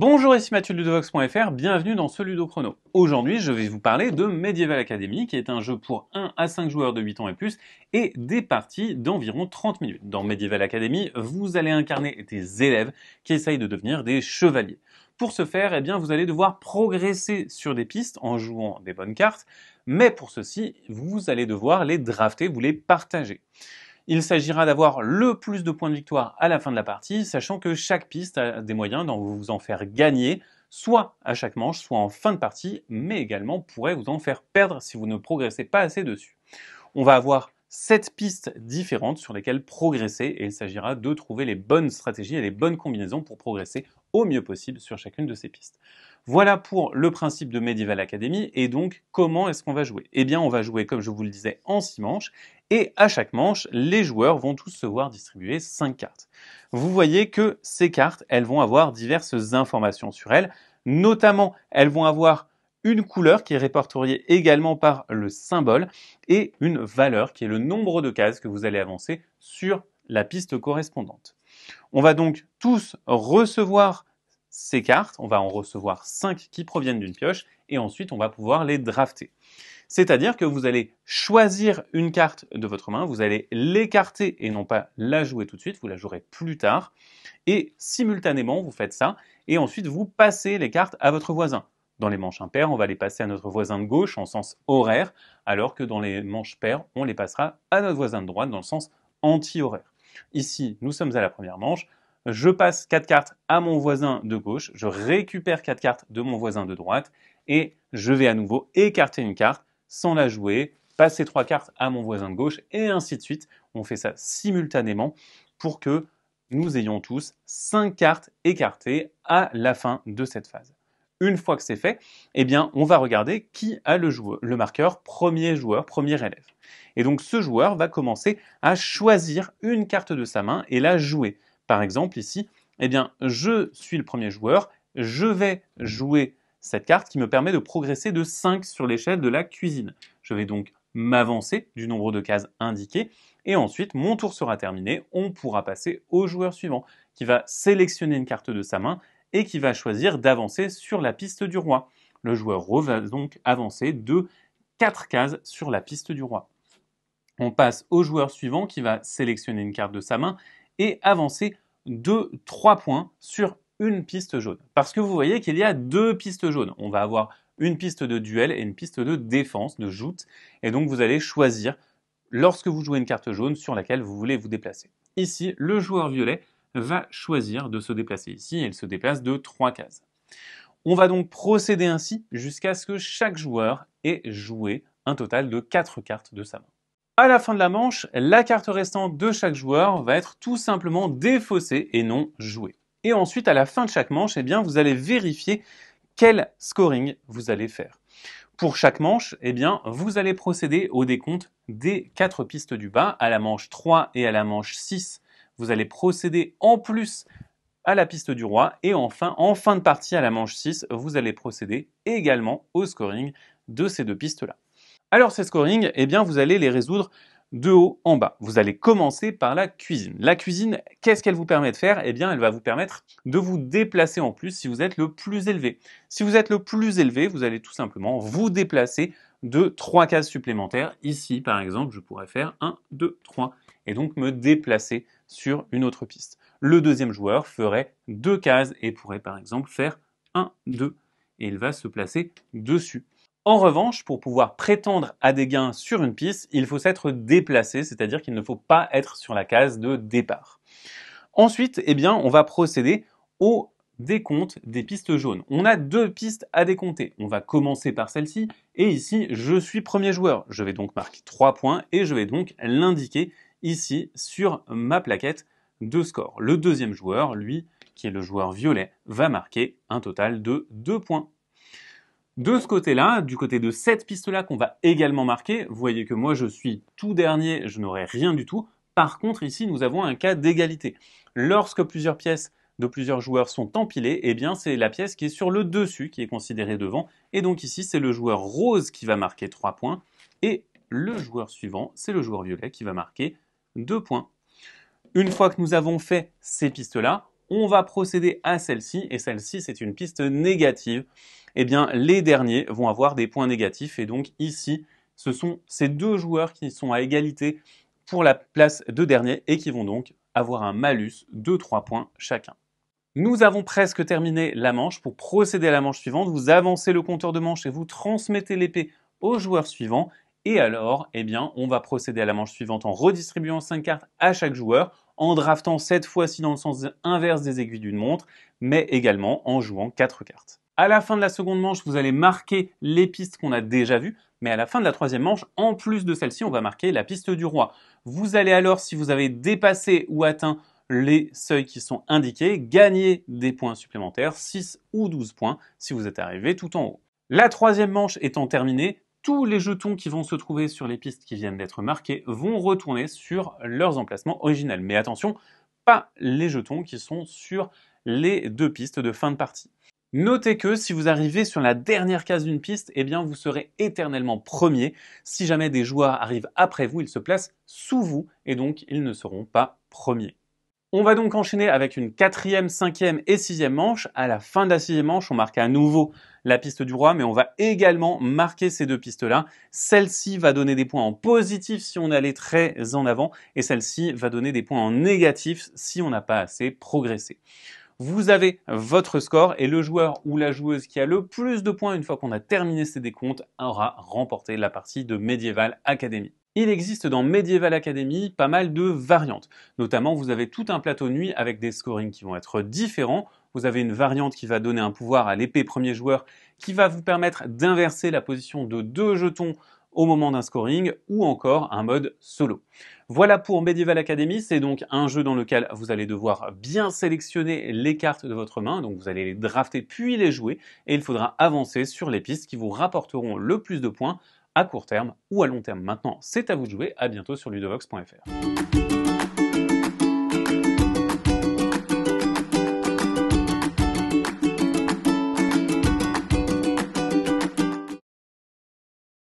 Bonjour, ici Mathieu Ludovox.fr, bienvenue dans ce Ludo Chrono. Aujourd'hui, je vais vous parler de Medieval Academy, qui est un jeu pour 1 à 5 joueurs de 8 ans et plus, et des parties d'environ 30 minutes. Dans Medieval Academy, vous allez incarner des élèves qui essayent de devenir des chevaliers. Pour ce faire, eh bien, vous allez devoir progresser sur des pistes en jouant des bonnes cartes, mais pour ceci, vous allez devoir les drafter, vous les partager. Il s'agira d'avoir le plus de points de victoire à la fin de la partie, sachant que chaque piste a des moyens d'en vous en faire gagner, soit à chaque manche, soit en fin de partie, mais également pourrait vous en faire perdre si vous ne progressez pas assez dessus. On va avoir sept pistes différentes sur lesquelles progresser et il s'agira de trouver les bonnes stratégies et les bonnes combinaisons pour progresser au mieux possible sur chacune de ces pistes. Voilà pour le principe de Medieval Academy et donc comment est-ce qu'on va jouer? Eh bien on va jouer comme je vous le disais en 6 manches et à chaque manche les joueurs vont tous se voir distribuer 5 cartes. Vous voyez que ces cartes elles vont avoir diverses informations sur elles, notamment elles vont avoir une couleur qui est répertoriée également par le symbole et une valeur qui est le nombre de cases que vous allez avancer sur la piste correspondante. On va donc tous recevoir ces cartes, on va en recevoir 5 qui proviennent d'une pioche et ensuite on va pouvoir les drafter. C'est-à-dire que vous allez choisir une carte de votre main, vous allez l'écarter et non pas la jouer tout de suite, vous la jouerez plus tard. Et simultanément, vous faites ça et ensuite vous passez les cartes à votre voisin. Dans les manches impaires, on va les passer à notre voisin de gauche en sens horaire, alors que dans les manches paires, on les passera à notre voisin de droite dans le sens anti-horaire. Ici, nous sommes à la première manche. Je passe 4 cartes à mon voisin de gauche, je récupère 4 cartes de mon voisin de droite et je vais à nouveau écarter une carte sans la jouer, passer 3 cartes à mon voisin de gauche et ainsi de suite. On fait ça simultanément pour que nous ayons tous 5 cartes écartées à la fin de cette phase. Une fois que c'est fait, eh bien, on va regarder qui a le, joueur, le marqueur premier joueur, premier élève. Et donc, ce joueur va commencer à choisir une carte de sa main et la jouer. Par exemple, ici, eh bien, je suis le premier joueur, je vais jouer cette carte qui me permet de progresser de 5 sur l'échelle de la cuisine. Je vais donc m'avancer du nombre de cases indiquées et ensuite mon tour sera terminé, on pourra passer au joueur suivant qui va sélectionner une carte de sa main et qui va choisir d'avancer sur la piste du roi. Le joueur va donc avancer de 4 cases sur la piste du roi. On passe au joueur suivant qui va sélectionner une carte de sa main et avancer de 3 points sur une piste jaune. Parce que vous voyez qu'il y a deux pistes jaunes. On va avoir une piste de duel et une piste de défense, de joute. Et donc vous allez choisir, lorsque vous jouez une carte jaune, sur laquelle vous voulez vous déplacer. Ici, le joueur violet va choisir de se déplacer ici et il se déplace de 3 cases. On va donc procéder ainsi jusqu'à ce que chaque joueur ait joué un total de 4 cartes de sa main. À la fin de la manche, la carte restante de chaque joueur va être tout simplement défaussée et non jouée. Et ensuite, à la fin de chaque manche, eh bien, vous allez vérifier quel scoring vous allez faire. Pour chaque manche, eh bien, vous allez procéder au décompte des 4 pistes du bas, à la manche 3 et à la manche 6 vous allez procéder en plus à la piste du roi et enfin, en fin de partie à la manche 6, vous allez procéder également au scoring de ces deux pistes-là. Alors ces scorings, eh bien vous allez les résoudre de haut en bas. Vous allez commencer par la cuisine. La cuisine, qu'est-ce qu'elle vous permet de faire? Eh bien, elle va vous permettre de vous déplacer en plus si vous êtes le plus élevé. Si vous êtes le plus élevé, vous allez tout simplement vous déplacer de 3 cases supplémentaires. Ici, par exemple, je pourrais faire 1, 2, 3 et donc me déplacer sur une autre piste. Le deuxième joueur ferait deux cases et pourrait par exemple faire 1, 2 et il va se placer dessus. En revanche, pour pouvoir prétendre à des gains sur une piste, il faut s'être déplacé, c'est-à-dire qu'il ne faut pas être sur la case de départ. Ensuite, eh bien, on va procéder au décompte des pistes jaunes. On a deux pistes à décompter. On va commencer par celle-ci et ici, je suis premier joueur. Je vais donc marquer 3 points et je vais donc l'indiquer ici sur ma plaquette de score. Le deuxième joueur, lui, qui est le joueur violet, va marquer un total de 2 points. De ce côté-là, du côté de cette piste-là qu'on va également marquer, vous voyez que moi je suis tout dernier, je n'aurai rien du tout. Par contre, ici, nous avons un cas d'égalité. Lorsque plusieurs pièces de plusieurs joueurs sont empilées, eh bien c'est la pièce qui est sur le dessus qui est considérée devant. Et donc ici, c'est le joueur rose qui va marquer 3 points. Et le joueur suivant, c'est le joueur violet qui va marquer deux points. Une fois que nous avons fait ces pistes-là, on va procéder à celle-ci, et celle-ci c'est une piste négative. Eh les derniers vont avoir des points négatifs, et donc ici, ce sont ces deux joueurs qui sont à égalité pour la place de dernier, et qui vont donc avoir un malus de 3 points chacun. Nous avons presque terminé la manche. Pour procéder à la manche suivante, vous avancez le compteur de manche et vous transmettez l'épée au joueur suivant. Et alors, eh on va procéder à la manche suivante en redistribuant 5 cartes à chaque joueur, en draftant cette fois-ci dans le sens inverse des aiguilles d'une montre, mais également en jouant 4 cartes. À la fin de la seconde manche, vous allez marquer les pistes qu'on a déjà vues, mais à la fin de la troisième manche, en plus de celle-ci, on va marquer la piste du roi. Vous allez alors, si vous avez dépassé ou atteint les seuils qui sont indiqués, gagner des points supplémentaires, 6 ou 12 points si vous êtes arrivé tout en haut. La troisième manche étant terminée, tous les jetons qui vont se trouver sur les pistes qui viennent d'être marquées vont retourner sur leurs emplacements originels. Mais attention, pas les jetons qui sont sur les deux pistes de fin de partie. Notez que si vous arrivez sur la dernière case d'une piste, eh vous serez éternellement premier. Si jamais des joueurs arrivent après vous, ils se placent sous vous et donc ils ne seront pas premiers. On va donc enchaîner avec une quatrième, cinquième et sixième manche. À la fin de la sixième manche, on marque à nouveau la piste du roi, mais on va également marquer ces deux pistes-là. Celle-ci va donner des points en positif si on allait très en avant, et celle-ci va donner des points en négatif si on n'a pas assez progressé. Vous avez votre score et le joueur ou la joueuse qui a le plus de points une fois qu'on a terminé ses décomptes aura remporté la partie de Medieval Academy. Il existe dans Medieval Academy pas mal de variantes. Notamment, vous avez tout un plateau nuit avec des scorings qui vont être différents. Vous avez une variante qui va donner un pouvoir à l'épée premier joueur qui va vous permettre d'inverser la position de deux jetons au moment d'un scoring ou encore un mode solo. Voilà pour Medieval Academy, c'est donc un jeu dans lequel vous allez devoir bien sélectionner les cartes de votre main, donc vous allez les drafter puis les jouer et il faudra avancer sur les pistes qui vous rapporteront le plus de points à court terme ou à long terme. Maintenant, c'est à vous de jouer. À bientôt sur ludovox.fr.